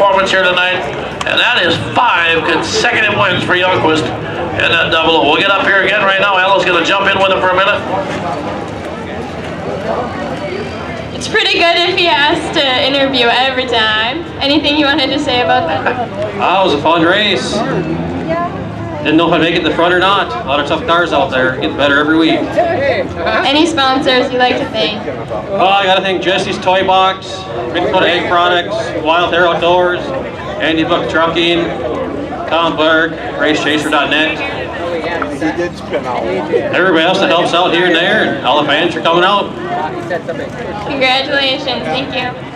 dominating performance here tonight, and that is five consecutive wins for Youngquist in that double. We'll get up here again right now. Ella's going to jump in with him for a minute. It's pretty good if he has to interview every time. Anything you wanted to say about that? Oh, it was a fun race. Didn't know if I'd make it in the front or not. A lot of tough cars out there. Getting better every week. Any sponsors you'd like to thank? Oh, I gotta thank Jesse's Toy Box, Bigfoot Egg Products, Wild Hair Outdoors, Andy Book Trucking, Tom Berg, RaceChaser.net. Everybody else that helps out here and there, and all the fans are coming out. Congratulations. Thank you.